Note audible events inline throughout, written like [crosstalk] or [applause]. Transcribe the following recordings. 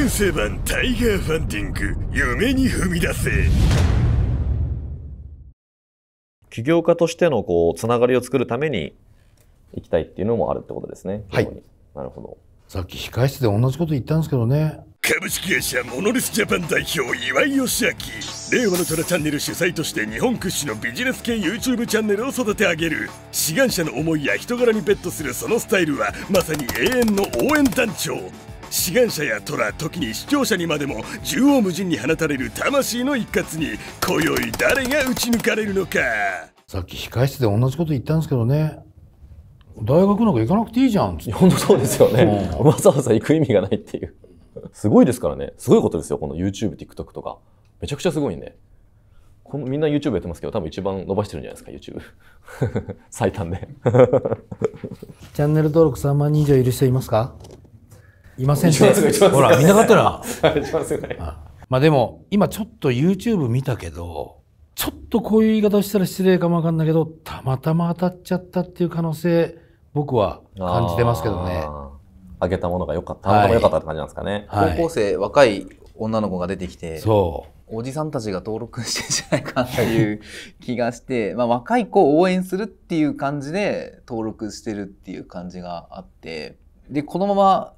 験生版タイガーファンディング夢に踏み出せ起業家としてのこうつながりを作るために行きたいっていうのもあるってことですね。はいなるほど。さっき控室で同じこと言ったんですけどね。株式会社モノレスジャパン代表岩井義明令和の虎チャンネル主催として日本屈指のビジネス系 YouTube チャンネルを育て上げる志願者の思いや人柄にベットするそのスタイルはまさに永遠の応援団長志願者や虎時に視聴者にまでも縦横無尽に放たれる魂の一括に今宵誰が打ち抜かれるのかさっき控室で同じこと言ったんですけどね。大学なんか行かなくていいじゃんっつって。本当そうですよね。うんわざわざ行く意味がないっていう。すごいですからね。すごいことですよ。この YouTube、TikTok とか。めちゃくちゃすごいんで。このみんな YouTube やってますけど、多分一番伸ばしてるんじゃないですか、YouTube。[laughs] 最短で。[laughs] チャンネル登録3万人以上いる人いますか？いません一番すごい一番すごいほら、見なかったら。[laughs] まあでも、今ちょっと YouTube 見たけど、ちょっとこういう言い方をしたら失礼かもわかんないけど、たまたま当たっちゃったっていう可能性、僕は感じてますけどね。あげたものが良かった。たまたま良かったって感じなんですかね。はい高校生、若い女の子が出てきて、そおじさんたちが登録してんじゃないかっていう気がして、[laughs] まあ、若い子を応援するっていう感じで登録してるっていう感じがあってでこのまま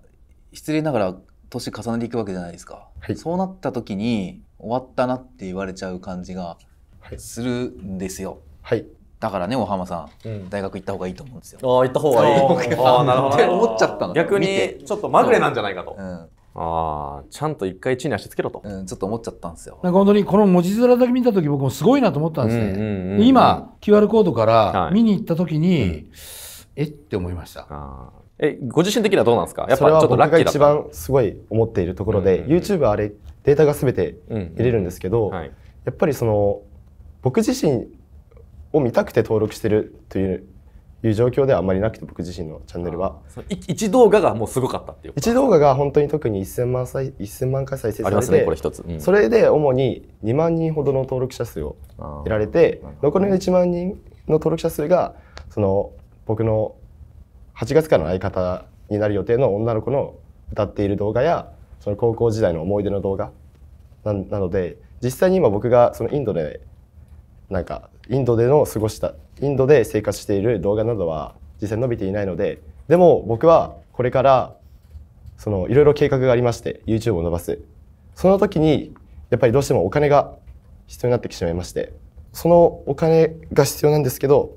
失礼ながら年重ねていくわけじゃないですか、はいそうなった時に終わったなって言われちゃう感じがはいするんですよはい。だからね大浜さん、うん大学行った方がいいと思うんですよ。ああ、行った方がいい。あ [laughs] あ、なるほどね。[laughs] って思っちゃったの逆に、ちょっとまぐれなんじゃないかと。うんああ、ちゃんと一回地に足つけろと。うん、ちょっと思っちゃったんですよう。。なんか本当にこの文字面だけ見たとき僕もすごいなと思ったんですね。うんうんうんうんで今、QR コードかはいら見に行ったときに、えって思いました。え、ご自身的にはどうなんですか？やっぱちそれはょっと僕が一ラッキーだった。番すごい思っているところで、うんうんうん YouTube はあれデータが全てうん入れるんですけど、はい。やっぱりその僕自身を見たくて登録してるといういう状況ではあんまりなくて僕自身のチャンネルは一動画がもうすごかったっていう。一動画が本当に特に1000万再1000万回再生されてありますね、これ一つ。うんそれで主に2万人ほどの登録者数を得られて残りの1万人の登録者数がその僕の8月からの相方になる予定の女の子の歌っている動画やその高校時代の思い出の動画なので実際に今僕がそのインドでなんかインドでの過ごしたインドで生活している動画などは実際伸びていないのででも僕はこれからそのいろいろ計画がありまして YouTube を伸ばす。その時にやっぱりどうしてもお金が必要になってきてしまいましてそのお金が必要なんですけど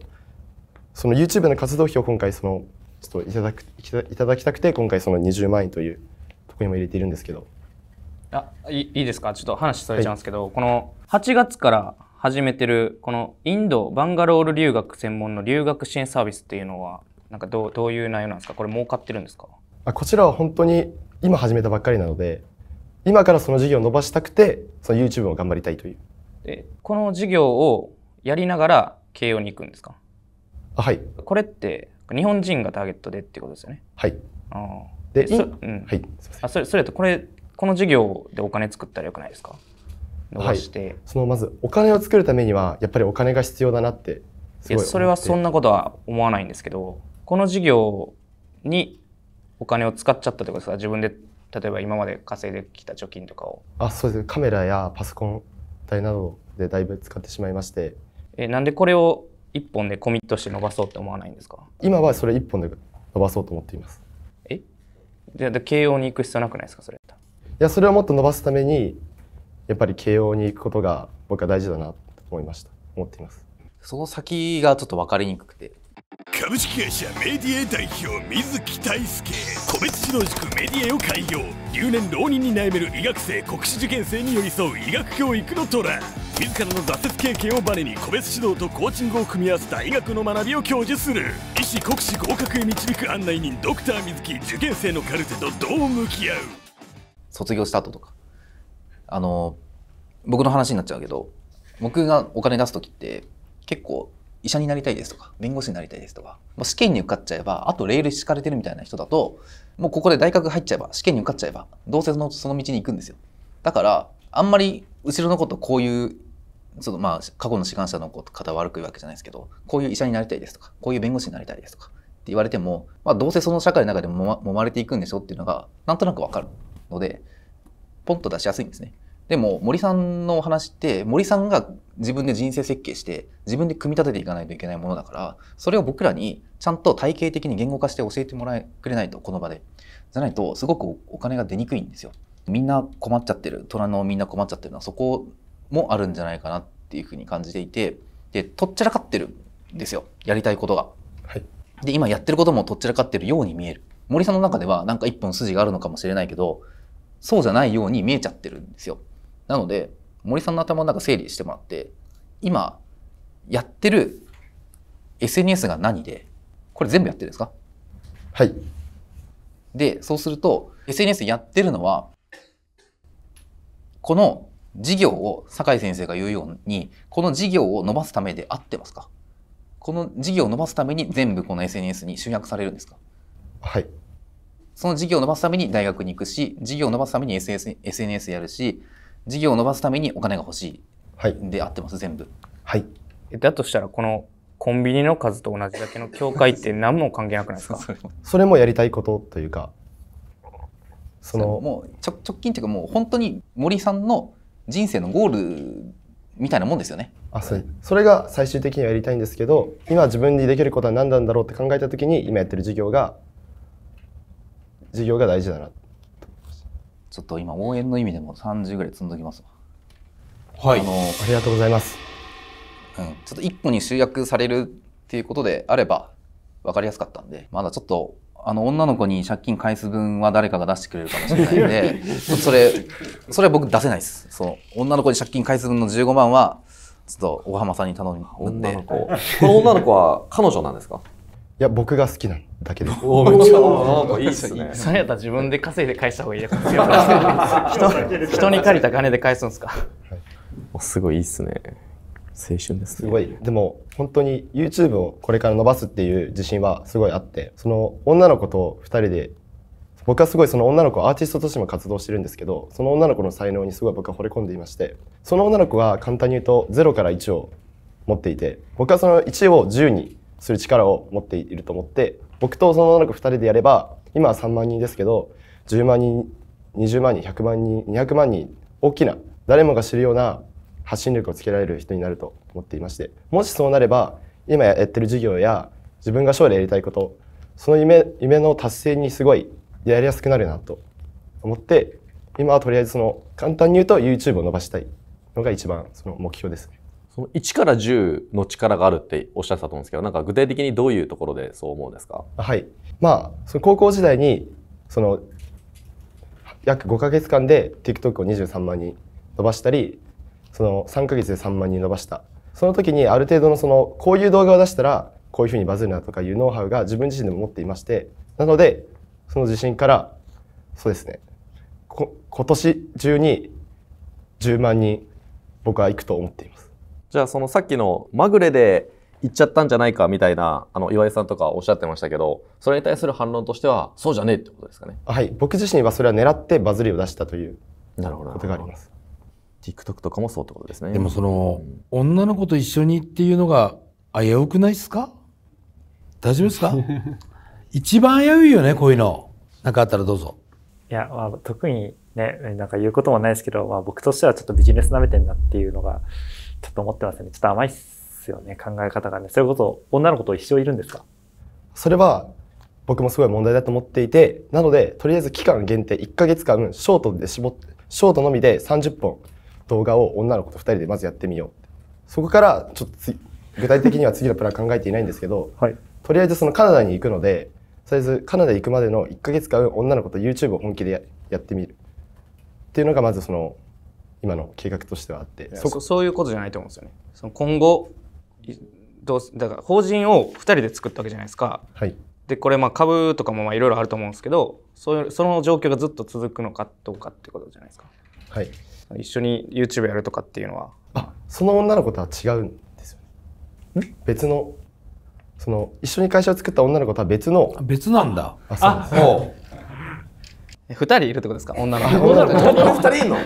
その YouTube の活動費を今回そのちょっといただくいただきたくて今回その20万円というところにも入れているんですけど。あいいいですか？ちょっと話それちゃうんですけど、この8月から始めてるこのインドバンガロール留学専門の留学支援サービスっていうのはなんかどうどういう内容なんですか？これ儲かってるんですか？あこちらは本当に今始めたばっかりなので今からその事業を伸ばしたくてその YouTube を頑張りたいという。でこの事業をやりながら慶応に行くんですか？あはい。これって日本人がターゲットでっていうことですよね。はい。あーでうん。はい。あそれそれとこれこの事業でお金作ったらよくないですか？伸ばして、そのまずお金を作るためにはやっぱりお金が必要だなってすごいいやそれはそんななことは思わないんですけどこの事業にお金を使っちゃったってことですか？自分で例えば今まで稼いできた貯金とかを。あそうです。カメラやパソコン代などでだいぶ使ってしまいまして。えなんでこれを一本でコミットして伸ばそうって思わないんですか？今はそれ一本で伸ばそうと思っています。え？でで慶応に行く必要なくないですかそれいやそれをもっと伸ばすためにやっぱり慶応に行くことが僕は大事だなと思いました。思っています。その先がちょっと分かりにくくて。株式会社メディエ代表水木大輔。個別指導塾メディエを開業。留年浪人に悩める医学生国試受験生に寄り添う医学教育の虎自らの挫折経験をバネに個別指導とコーチングを組み合わせた医学の学びを享受する。医師国試合格へ導く案内人ドクター水木受験生のカル。テとどう向き合う卒業した後とか。あの僕の話になっちゃうけど僕がお金出す時って結構医者になりたいですとか弁護士になりたいですとかもう試験に受かっちゃえばあとレール敷かれてるみたいな人だともうここで大学入っちゃえば試験に受かっちゃえばどうせそのその道に行くんですよだからあんまり後ろのことこういうそのまあ過去の志願者の方悪く言うわけじゃないですけどこういう医者になりたいですとかこういう弁護士になりたいですとかって言われても、まあ、どうせその社会の中でもま揉まれていくんでしょっていうのがなんとなくわかるのでポンと出しやすいんですね。でも森さんのお話って森さんが自分で人生設計して自分で組み立てていかないといけないものだからそれを僕らにちゃんと体系的に言語化して教えてもらえくれないとこの場でじゃないとすごくお金が出にくいんですよ。みんな困っちゃってる虎のみんな困っちゃってるのはそこもあるんじゃないかなっていうふうに感じていてでとっちらかってるんですよやりたいことが。はいで今やってることもとっちらかってるように見える。森さんの中ではなんか一本筋があるのかもしれないけどそうじゃないように見えちゃってるんですよ。なので森さんの頭の中整理してもらって今やってる SNS が何でこれ全部やってるんですか？はい。でそうすると SNS やってるのはこの事業を酒井先生が言うようにこの事業を伸ばすためで合ってますか？この事業を伸ばすために全部この SNS に集約されるんですか？はい。その事業を伸ばすために大学に行くし事業を伸ばすために SNS やるし事業を伸ばすためにお金が欲しはい。いで合ってます全部。はい。だとしたらこのコンビニの数と同じだけの境界って [laughs] 何も関係なくないですか？それもやりたいことというか。そのもうちょ直近っていうかもう本当に森さんの人生のゴールみたいなもんですよね。あそう。それが最終的にはやりたいんですけど今自分にできることは何なんだろうって考えた時に今やってる授業が授業が大事だなちょっと今応援の意味でも30ぐらい積んどきますわ。はい。あの、ありがとうございます。うん、ちょっと一個に集約されるっていうことであれば分かりやすかったんでまだちょっとあの女の子に借金返す分は誰かが出してくれるかもしれないんでちょっとそれそれは僕出せないです。そう。女の子に借金返す分の15万はちょっと小浜さんに頼むんで。女の子。この女の子は彼女なんですか？いや僕が好きなだけです [laughs] おめっちゃ、なんかいいっすね。それやったら自分で稼いで返した方がいいですよ人人に借りた金で返すんですか？すごいいいっすね。青春ですね。すごいでも本当に YouTube をこれから伸ばすっていう自信はすごいあってその女の子と2人で僕はすごいその女の子アーティストとしても活動してるんですけどその女の子の才能にすごい僕は惚れ込んでいましてその女の子は簡単に言うと0から1を持っていて僕はその1を10にする力を持っていると思って僕とその女の子2人でやれば今は3万人ですけど10万人20万人100万人200万人大きな誰もが知るような発信力をつけられる人になると思っていましてもしそうなれば今やってる授業や自分が将来やりたいことその夢夢の達成にすごいやりやすくなるなと思って今はとりあえずその簡単に言うと YouTube を伸ばしたいのが一番その目標です。その1から10の力があるっておっしゃってたと思うんですけど、なんか具体的にどういうところでそう思うんですか？はい。まあ、その高校時代に、その、約5ヶ月間で TikTok を23万人伸ばしたり、その3ヶ月で3万人伸ばした。その時にある程度のその、こういう動画を出したら、こういうふうにバズるなとかいうノウハウが自分自身でも持っていまして、なので、その自信から、そうですね、こ今年中に10万人僕は行くと思っています。じゃあそのさっきのまぐれで行っちゃったんじゃないかみたいなあの岩井さんとかおっしゃってましたけどそれに対する反論としてはそうじゃねえってことですかねはい。僕自身はそれは狙ってバズりを出したというなるほどことがあります。TikTok とかもそうってことですねでもその、女の子と一緒にっていうのが危うくないですか？大丈夫ですか？[laughs] 一番危ういよね、こういうの。なんかあったらどうぞ。いや、まあ、特にね、なんか言うこともないですけど、まあ僕としてはちょっとビジネス舐めてんなっていうのが、と思ってますね。ちょっと甘いっすよね、考え方がね。それこそ、女の子と一緒いるんですか？それは僕もすごい問題だと思っていてなのでとりあえず期間限定1ヶ月間ショートで絞ってショートのみで30本動画を女の子と2人でまずやってみようそこからちょっとつ具体的には次のプラン考えていないんですけどはい。とりあえずそのカナダに行くのでとりあえずカナダ行くまでの1ヶ月間女の子と YouTube を本気でややってみるっていうのがまずその今の計画としてはあってそそういうことじゃないと思うんですよね。その今後いどうすだから法人を2人で作ったわけじゃないですか。はいでこれまあ株とかもまあいろいろあると思うんですけどそういうその状況がずっと続くのかどうかってことじゃないですか。はい一緒に YouTube やるとかっていうのは。あその女の子とは違うんですよね別のその一緒に会社を作った女の子とは別の別なんだ。あそうですおうえ2人いるってことですか？女の子。女の子。2人いんの？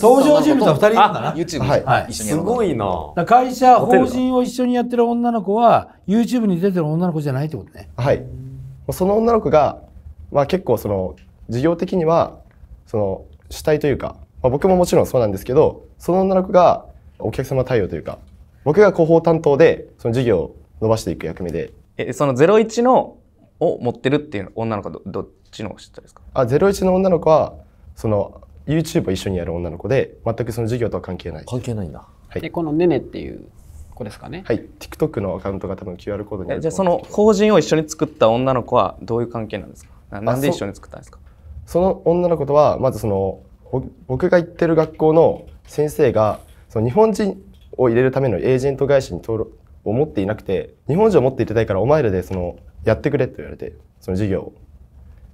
登場人物は2人いるんだな。YouTube はい。はい一緒に。すごいな。会社、法人を一緒にやってる女の子は、YouTube に出てる女の子じゃないってことね。はい。その女の子が、まあ、結構その事業的にはその主体というか、まあ、僕ももちろんそうなんですけどその女の子がお客様対応というか僕が広報担当でその事業を伸ばしていく役目で。えその01のを持ってるっていう女の子はどどっちのを知ったんですかあ01の女の子はその YouTube を一緒にやる女の子で全くその事業とは関係ない。関係ないんだ。はい。でこのねねっていう子ですかね？はい。TikTok のアカウントが多分 QR コードにあるえじゃあその法人を一緒に作った女の子はどういう関係なんですか？ななんで一緒に作ったんですか？その女の子とはまずそのぼ僕が行ってる学校の先生がその日本人を入れるためのエージェント会社に登録を持っていなくて日本人を持っていてたいからお前らでそのやってくれと言われてその事業を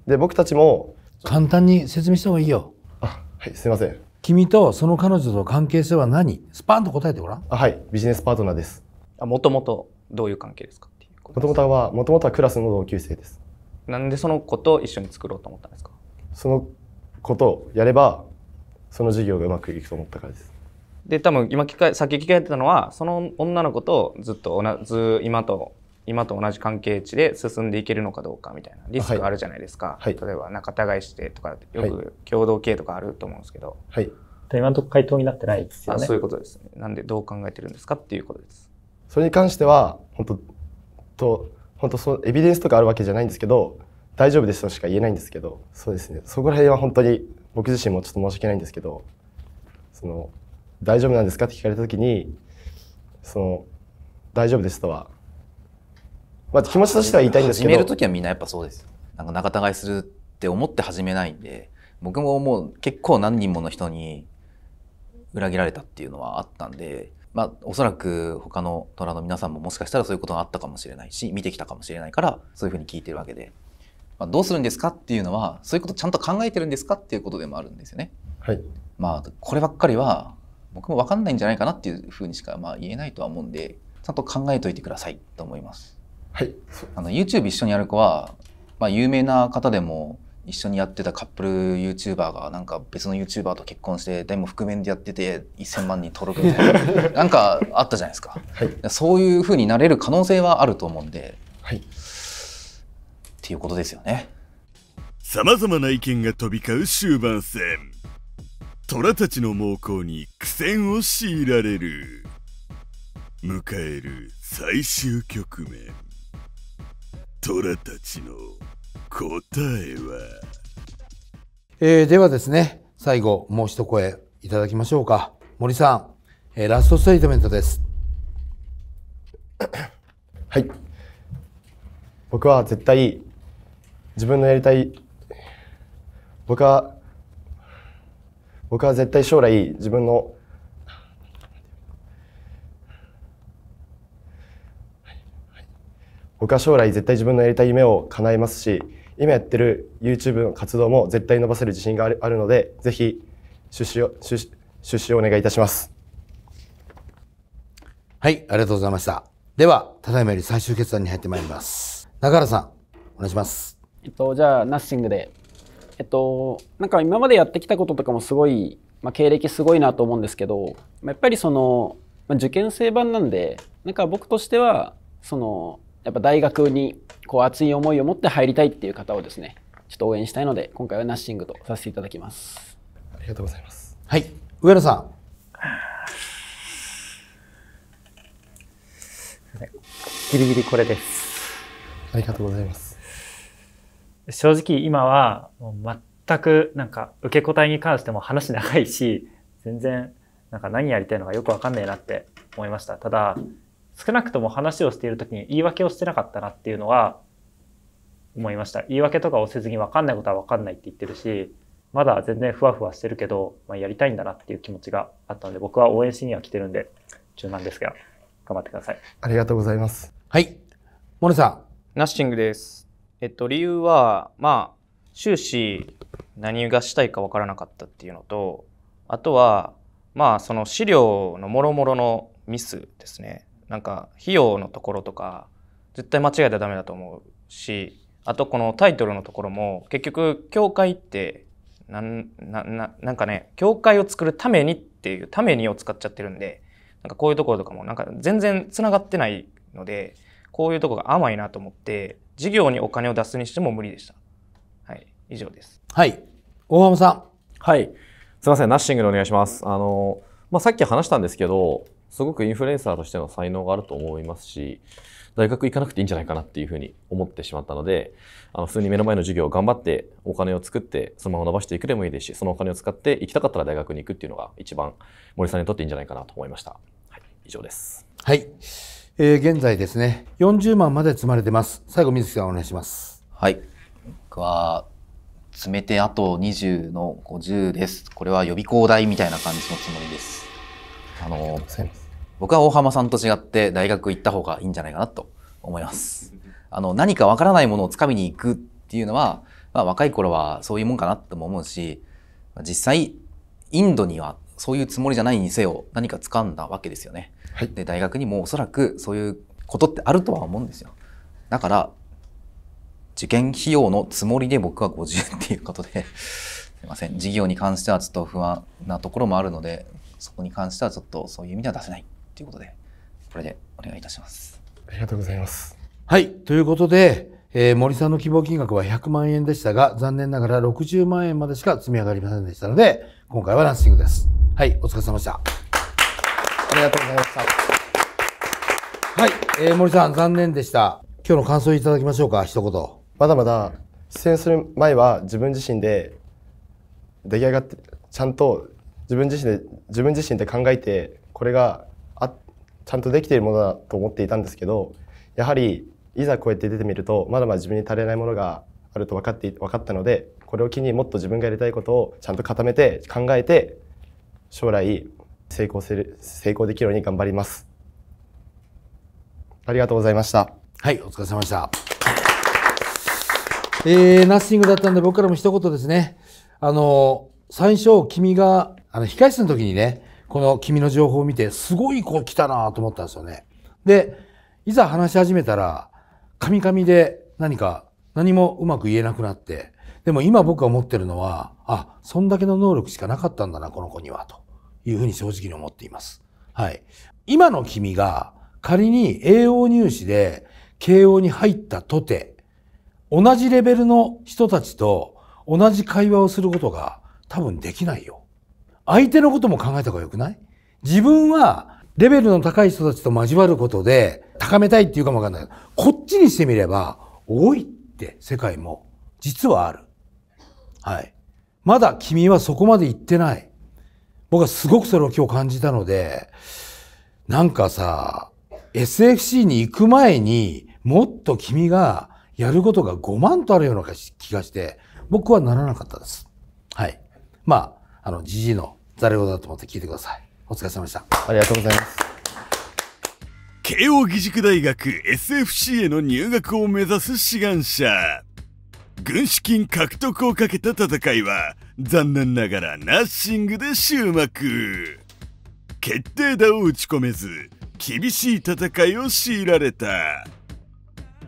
で僕たちも簡単に説明した方がいいよ。あはいすいません。君とその彼女との関係性は何？スパンと答えてごらん。あはいビジネスパートナーです。もともとどういう関係ですか？っていうこともともとはもともとはクラスの同級生です。なんでその子と一緒に作ろうと思ったんですか？そのことをやればその事業がうまくいくと思ったからです。で多分今聞かさっき聞かれてたのはその女の子とずっと同ず今と今と同じ関係値で進んでいけるのかどうかみたいなリスクがあるじゃないですか、はい。例えば仲違いしてとかよはく共同経営とかあると思うんですけど、はい。で今のところ回答になってないですよね。あそう。いうことですね。なんでどう考えてるんですかっていうことです。それに関しては本当と本当そうエビデンスとかあるわけじゃないんですけど大丈夫ですとしか言えないんですけどそうですね。そこら辺は本当に僕自身もちょっと申し訳ないんですけどその大丈夫なんですかって聞かれた時にその大丈夫ですとはまあ気持ちとしては言いたいんです始めるけどときはみんなやっぱそうですよ。なんか仲違いするって思って始めないんで、僕ももう結構何人もの人に裏切られたっていうのはあったんで、まあおそらく他の虎の皆さんももしかしたらそういうことがあったかもしれないし、見てきたかもしれないから、そういうふうに聞いてるわけで、まあ、どうするんですかっていうのは、そういうことちゃんと考えてるんですかっていうことでもあるんですよね。はいまあこればっかりは僕も分かんないんじゃないかなっていうふうにしかまあ言えないとは思うんで、ちゃんと考えといてくださいと思います。はい。あの YouTube 一緒にやる子は、まあ、有名な方でも一緒にやってたカップル YouTuber がなんか別の YouTuber と結婚してでも覆面でやってて1000万人登録みたいな。[laughs] なんかあったじゃないですか。はい。そういう風になれる可能性はあると思うんで。はい。っていうことですよね。様々な意見が飛び交う終盤戦。虎たちの猛攻に苦戦を強いられる。迎える最終局面虎たちの答えは？えーではですね、最後もう一声いただきましょうか。森さん、えーラストステートメントです。[coughs] はい僕は絶対自分のやりたい僕は僕は絶対将来自分の僕は将来絶対自分のやりたい夢を叶えますし今やってる YouTube の活動も絶対伸ばせる自信があるあるのでぜひ出資を出資出資をお願いいたしますはい、ありがとうございました。では、ただいまより最終決断に入ってまいります。中原さん、お願いします。えっと、じゃあナッシングでえっとなんか今までやってきたこととかもすごい、まあ、経歴すごいなと思うんですけどまあやっぱりその、まあ、受験生版なんでなんか僕としてはそのやっぱ大学にこう熱い思いを持って入りたいっていう方をですねちょっと応援したいので今回はナッシングとさせていただきます。ありがとうございますはい、上野さん。ギリギリこれです。ありがとうございます正直今はもう全くなんか受け答えに関しても話長いし、全然なんか何やりたいのかよくわかんないなって思いました。ただ、少なくとも話をしている時に言い訳をしてなかったなっていうのは思いました。言い訳とかをせずにわかんないことはわかんないって言ってるし、まだ全然ふわふわしてるけど、まあ、やりたいんだなっていう気持ちがあったので、僕は応援しには来てるんで、中なんですが、頑張ってください。ありがとうございますはい、森さん。ナッシングです。えっと、理由は、まあ、終始何がしたいかわからなかったっていうのと、あとは、まあ、その資料のもろもろのミスですね。なんか、費用のところとか、絶対間違えたらダメだと思うし、あとこのタイトルのところも、結局、教会って、なんなななんかね、教会を作るためにっていう、ためにを使っちゃってるんで、なんかこういうところとかも、なんか全然繋がってないので、こういうところが甘いなと思って、事業にお金を出すにしても無理でした。はい、以上です。はい、大浜さん。はい。すいません、ナッシングでお願いします。あの、まあ、さっき話したんですけど、すごくインフルエンサーとしての才能があると思いますし、大学行かなくていいんじゃないかなっていうふうに思ってしまったので、あの普通に目の前の授業を頑張ってお金を作ってそのまま伸ばしていくでもいいですし、そのお金を使って行きたかったら大学に行くっていうのが一番森さんにとっていいんじゃないかなと思いました。はい、以上です。はい。えー現在ですね、40万まで積まれてます。最後、水木さんお願いします。はい。僕は、詰めてあと20の50です。これは予備校代みたいな感じのつもりです。あの、僕は大浜さんと違って大学行った方がいいんじゃないかなと思います。あの、何かわからないものをつかみに行くっていうのは、まあ若い頃はそういうもんかなとも思うし、実際、インドにはそういうつもりじゃないにせよ何か掴んだわけですよね。で、大学にもおそらくそういうことってあるとは思うんですよ。だから、受験費用のつもりで僕は50っていうことで、すいません。事業に関してはちょっと不安なところもあるので、そこに関してはちょっとそういう意味では出せないっていうことで、これでお願いいたします。ありがとうございます。はい。ということで、えー森さんの希望金額は100万円でしたが、残念ながら60万円までしか積み上がりませんでしたので、今回はランシングです。はい。お疲れ様でした。ありがとうございました。はい。えー森さん、残念でした。今日の感想いただきましょうか、一言。まだまだ出演する前は自分自身で出来上がってちゃんと自分自身で自分自身で考えてこれがあちゃんとできているものだと思っていたんですけどやはりいざこうやって出てみるとまだまだ自分に足りないものがあると分かって分かったのでこれを機にもっと自分がやりたいことをちゃんと固めて考えて将来成功する成功できるように頑張ります。ありがとうございました。はい、お疲れ様でした。えー、ナッシングだったんで僕からも一言ですね。あの、最初君が、あの、控室の時にね、この君の情報を見て、すごい子来たなと思ったんですよね。で、いざ話し始めたら、カミカミで何か、何もうまく言えなくなって、でも今僕が思ってるのは、あ、そんだけの能力しかなかったんだな、この子には、というふうに正直に思っています。はい。今の君が仮に栄養入試で慶応に入ったとて、同じレベルの人たちと同じ会話をすることが多分できないよ。相手のことも考えた方がよくない？自分はレベルの高い人たちと交わることで高めたいっていうかもわかんないけど、こっちにしてみれば多いって世界も実はある。はい。まだ君はそこまで行ってない。僕はすごくそれを今日感じたので、なんかさ、SFC に行く前にもっと君がやることが5万とあるような気がして、僕はならなかったです。はい。まあ、あの、じじいのざれ言だと思って聞いてください。お疲れ様でした。ありがとうございます。慶応義塾大学 SFC への入学を目指す志願者軍資金獲得をかけた戦いは残念ながらナッシングで終幕決定打を打ち込めず厳しい戦いを強いられた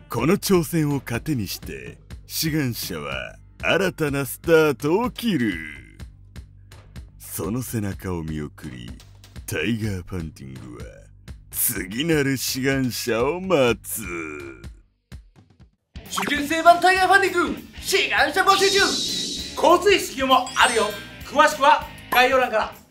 この挑戦を糧にして志願者は新たなスタートを切るその背中を見送りタイガーパンティングは次なる志願者を待つ。受験生版タイガーファンディング志願者募集中。交通費支給もあるよ。詳しくは概要欄から。